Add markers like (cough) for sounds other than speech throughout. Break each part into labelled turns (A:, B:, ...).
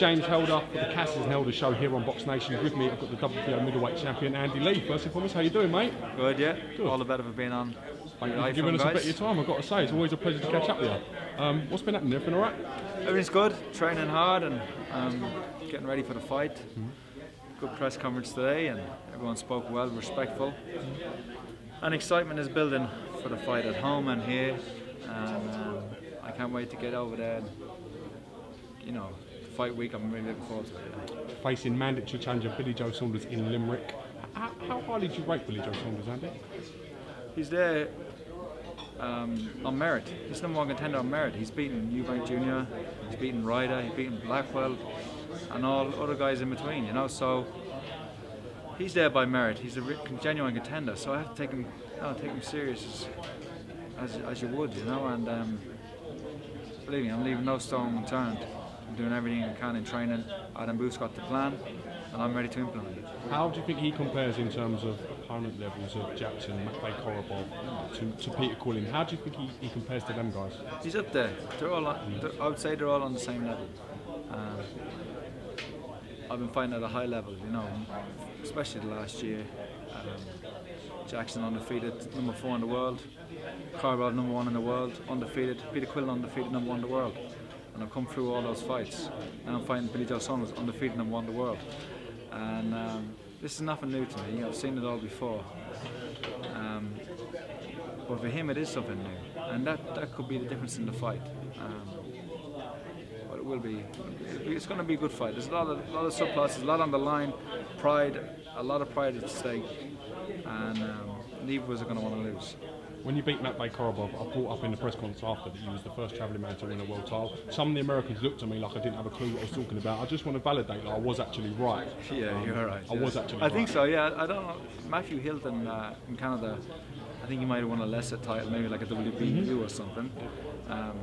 A: James Helder for the Cassius and Helder show here on Box Nation. With me, I've got the WBO middleweight champion Andy Lee. First and foremost, how you doing, mate?
B: Good, yeah.
A: Good.
B: All the better for being on.
A: Thank you for giving us a bit of your time. I've got to say, it's always a pleasure to catch up with you. Um, what's been happening? Everything all right?
B: Everything's good. Training hard and um, getting ready for the fight.
A: Mm-hmm.
B: Good press conference today, and everyone spoke well, respectful. And excitement is building for the fight at home and here. And um, I can't wait to get over there. And, you know, fight week. I'm really looking forward to it.
A: Facing mandatory challenger Billy Joe Saunders in Limerick. How, how highly do you rate Billy Joe Saunders, Andy?
B: He's there um, on merit. He's number one contender on merit. He's beaten Eubank Jr., he's beaten Ryder, he's beaten Blackwell, and all other guys in between, you know. So he's there by merit. He's a genuine contender. So I have to take him, no, take him serious as, as, as you would, you know. And um, believe me, I'm leaving no stone unturned. I'm doing everything I can in training. Adam Booth's got the plan, and I'm ready to implement it.
A: How do you think he compares in terms of opponent levels of Jackson, Matvey Korobov to, to Peter Quillin? How do you think he, he compares to them guys?
B: He's up there. They're all. On, they're, I would say they're all on the same level. Um, I've been fighting at a high level, you know, especially the last year. Um, Jackson undefeated, number four in the world. Carvel number one in the world, undefeated. Peter Quillin undefeated, number one in the world. And I've come through all those fights. And I'm fighting Billy Joe Saunders, undefeated, one in the world. And um, this is nothing new to me. I've seen it all before. Um, but for him, it is something new, and that, that could be the difference in the fight. Um, but it will be. It's going to be a good fight. There's a lot of a lot of subplots. There's a lot on the line. Pride, a lot of pride at stake, and um, neither are going to want to lose.
A: When you beat Matvey Korobov, I brought up in the press conference after that you was the first travelling man to win a world title. Some of the Americans looked at me like I didn't have a clue what I was talking about. I just want to validate that I was actually right.
B: Yeah,
A: Um,
B: you're right.
A: I was actually
B: I think so. Yeah, I don't know. Matthew Hilton uh, in Canada. I think he might have won a lesser title, maybe like a WBU
A: Mm-hmm.
B: or something. Um,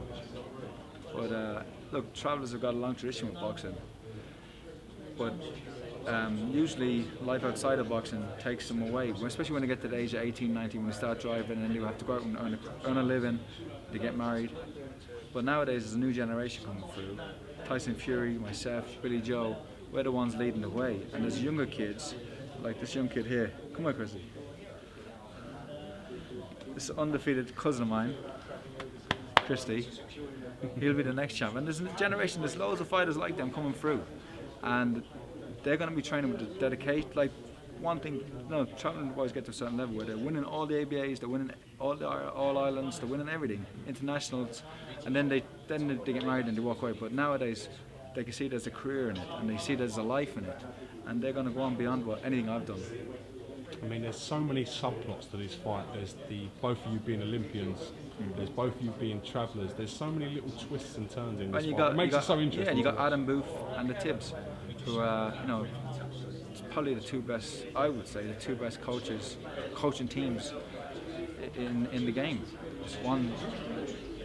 B: but uh, look, travellers have got a long tradition with boxing. But um, usually life outside of boxing takes them away, especially when they get to the age of 18, 19, when they start driving and then you have to go out and earn a, earn a living, they get married. But nowadays there's a new generation coming through. Tyson Fury, myself, Billy Joe, we're the ones leading the way. And there's younger kids, like this young kid here. Come on, Chrissy. This undefeated cousin of mine, Christy, he'll be the next champ. And there's a generation, there's loads of fighters like them coming through. And they're going to be training with the dedication. Like, one thing, no, traveling boys get to a certain level where they're winning all the ABAs, they're winning all the All-Irelands, they're winning everything, internationals, and then they then they get married and they walk away. But nowadays, they can see there's a career in it, and they see there's a life in it, and they're going to go on beyond what anything I've done.
A: I mean, there's so many subplots to this fight. There's the both of you being Olympians. Mm. There's both of you being travellers. There's so many little twists and turns in this
B: And you
A: fight.
B: got,
A: it makes
B: got,
A: it so interesting.
B: Yeah, and you got? Adam Booth and the Tibbs, who are, you know, probably the two best, I would say, the two best coaches, coaching teams in, in the game. One,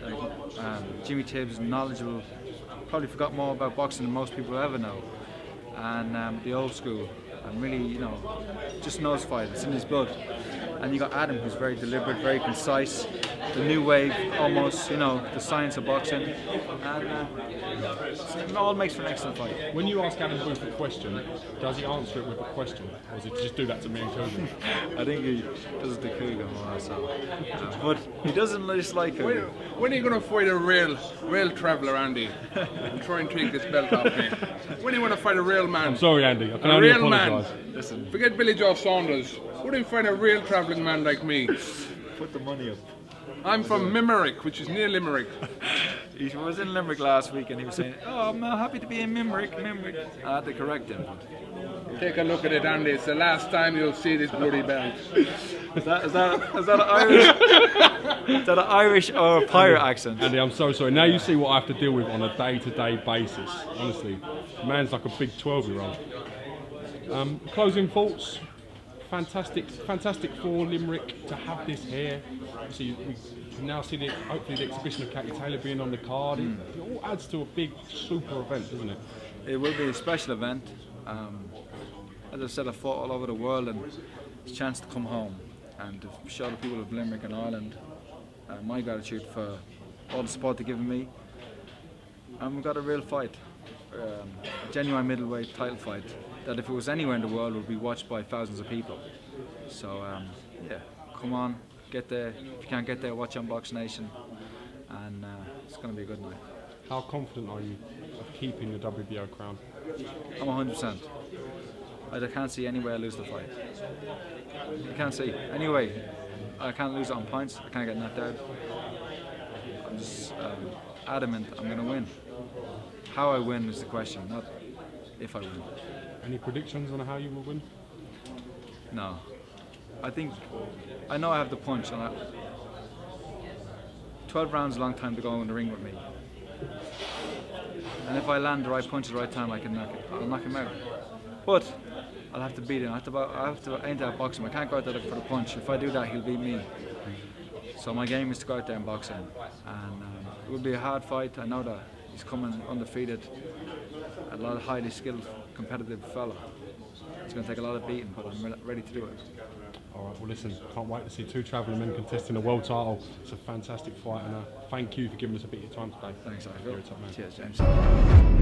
B: like, um, Jimmy Tibbs, knowledgeable, probably forgot more about boxing than most people ever know. And um, the old school, and really, you know, just knows fight, it's in his blood. And you got Adam, who's very deliberate, very concise, the new wave, almost, you know, the science of boxing. And uh, it all makes for an excellent fight.
A: When you ask Adam Booth a question, does he answer it with a question, or does he just do that to me and Kugan? (laughs)
B: I think he does the Cougar more so. Uh, but he doesn't just like
C: When,
B: Cougar.
C: when are you going to fight a real, real traveller, Andy? and try and take this belt off me. When do you want to fight a real man?
A: I'm sorry, Andy. I can
C: A
A: only
C: real man.
A: apologise.
B: Listen,
C: Forget Billy Joe Saunders. What do you find a real travelling man like me?
B: put the money up.
C: I'm from Mimerick, which is near Limerick.
B: He was in Limerick last week and he was saying, Oh, I'm uh, happy to be in Mimerick, Mimerick. I had to correct him.
C: Take a look at it, Andy. It's the last time you'll see this bloody belt.
B: Is that, is that, is that an Irish? is that an Irish or a pirate accent?
A: Andy, I'm so sorry. Now you see what I have to deal with on a day-to-day basis. Honestly, man's like a big 12-year-old. Um, closing thoughts. Fantastic, fantastic for Limerick to have this here. See, we can now see the hopefully the exhibition of Katie Taylor being on the card. It, it all adds to a big super event, doesn't it?
B: It will be a special event. Um, as I said, I fought all over the world and it's a chance to come home and to show the people of Limerick and Ireland uh, my gratitude for all the support they've given me. And we've got a real fight. um, a genuine middleweight title fight that if it was anywhere in the world would be watched by thousands of people. So um, yeah, come on, get there. If you can't get there, watch on Box Nation, and uh, it's going to be a good night.
A: How confident are you of keeping the WBO crown?
B: I'm 100%. I can't see any way I lose the fight. I can't see. Anyway, I can't lose it on points. I can't get knocked out. I'm just um, adamant I'm going to win. How I win is the question, not if I win.
A: Any predictions on how you will win?
B: No. I think I know I have the punch, and I, 12 rounds a long time to go in the ring with me. And if I land the right punch at the right time, I can knock it. I'll knock him out. But I'll have to beat him. I have to, I have to aim him. I can't go out there for the punch. If I do that, he'll beat me. So my game is to go out there and box him. And um, it will be a hard fight. I know that he's coming undefeated. A lot of highly skilled, competitive fella. It's going to take a lot of beating, but I'm re- ready to do it.
A: All right, well, listen, can't wait to see two travelling men contesting a world title. It's a fantastic fight, and uh, thank you for giving us a bit of your time today.
B: Thanks,
A: man.
B: Cheers, James.